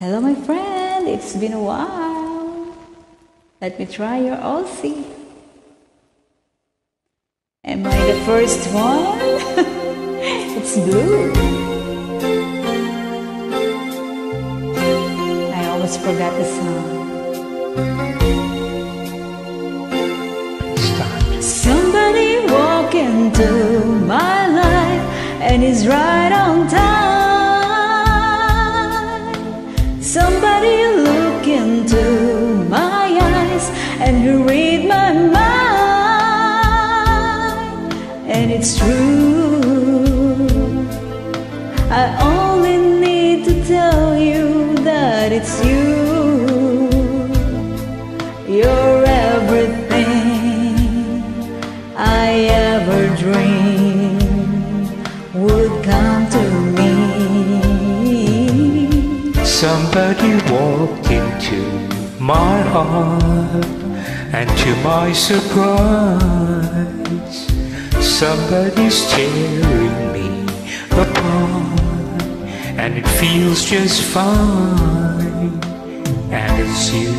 Hello, my friend. It's been a while. Let me try your Aussie. Am I the first one? it's blue. I almost forgot the song. Somebody walk into my life and is right and you read my mind. And it's true. I only need to tell you that it's you. You're everything I ever dreamed would come to me. Somebody walked into my heart, and to my surprise, somebody's tearing me apart, and it feels just fine, and it's you.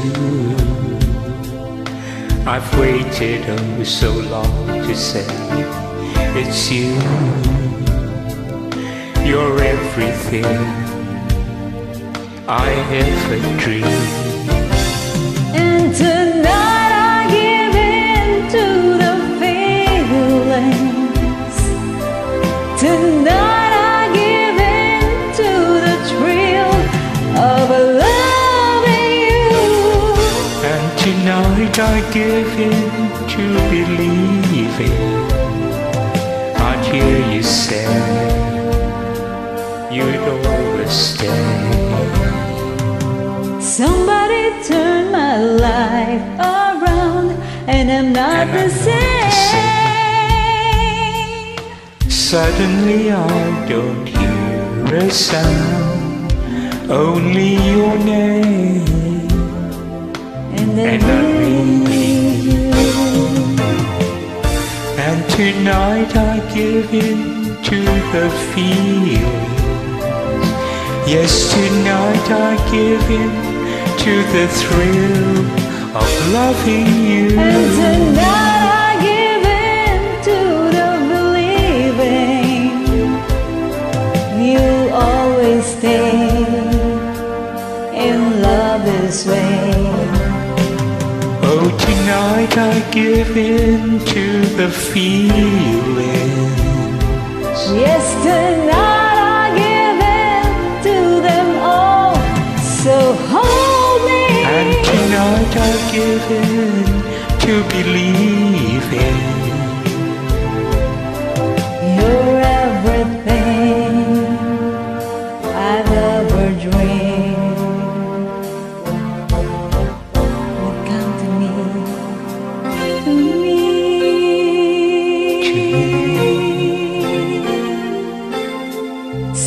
I've waited oh so long to say it's you. You're everything I ever dreamed. I give in to believing I'd hear you say you'd always stay. Somebody turn my life around, and I'm not And the I'm not the same. Suddenly I don't hear a sound, only your name. And then And tonight I give in to the feeling. Yes, tonight I give in to the thrill of loving you. And tonight I give in to the feelings. Yes, tonight I give in to them all. So hold me. And tonight I give in to believing.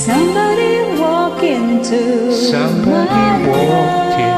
Somebody walk into Somebody my walked into